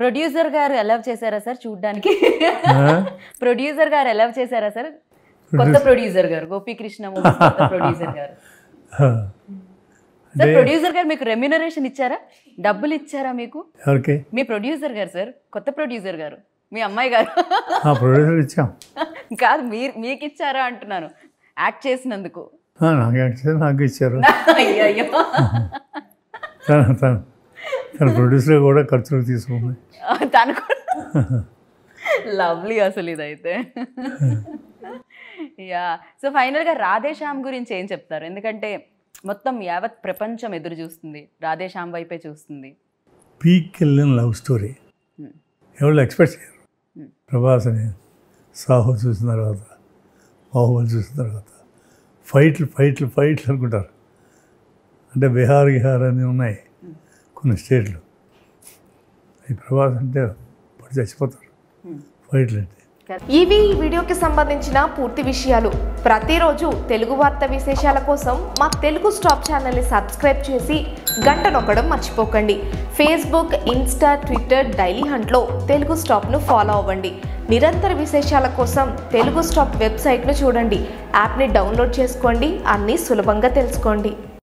Producer గారు allow చేశారా sir చూడ్డానికి? ప్రొడ్యూసర్ గారు అలవ్ చేశారా సార్? కొత్త ప్రొడ్యూసర్ గారు గోపీకృష్ణ ప్రొడ్యూసర్ గారు. సార్ ప్రొడ్యూసర్ గారు మీకు రెమ్యునరేషన్ ఇచ్చారా? డబ్బులు ఇచ్చారా మీకు? మీ ప్రొడ్యూసర్ గారు సార్ కొత్త ప్రొడ్యూసర్ గారు మీ అమ్మాయి గారు. ప్రొడ్యూసర్ ఇచ్చాం. కాదు మీరు మీకు ఇచ్చారా అంటున్నాను యాక్ట్ చేసినందుకు. నాకు ఇచ్చారు. అయ్యయ్యో. తను ప్రొడ్యూసర్ కూడా ఖర్చులు తీసుకుంది తను లవ్లీ అసలు ఇదైతే. యా సో ఫైనల్గా రాధేశ్యామ్ గురించి ఏం చెప్తారు? ఎందుకంటే మొత్తం యావత్ ప్రపంచం ఎదురు చూస్తుంది. రాధేశ్యామ్ వైపే చూస్తుంది. పీక్ వెళ్ళిన లవ్ స్టోరీ. ఎవరు ఎక్స్పెక్ట్ చేయరు. Hmm. ప్రభాస్ అని సాహో చూసిన తర్వాత బాహుబలి చూసిన తర్వాత ఫైట్లు ఫైట్లు ఫైట్లు అనుకుంటారు. అంటే బీహార్ గిహార్ అని ఉన్నాయి. కొన్ని స్టేట్లు. ఈ ప్రభాస్ అంటే పడి చచ్చిపోతారు ఫైట్లు అంటే. ఇవి ఈ వీడియోకి సంబంధించిన పూర్తి విషయాలు. ప్రతిరోజు తెలుగు వార్త విశేషాల కోసం మా తెలుగు స్టాప్ ఛానల్ని సబ్స్క్రైబ్ చేసి గంట నొక్కడం మర్చిపోకండి. ఫేస్బుక్ ఇన్స్టా ట్విట్టర్ డైలీ హంట్లో తెలుగు స్టాప్ను ఫాలో అవ్వండి. నిరంతర విశేషాల కోసం తెలుగు స్టాప్ వెబ్సైట్ను చూడండి. యాప్ని డౌన్లోడ్ చేసుకోండి. అన్నీ సులభంగా తెలుసుకోండి.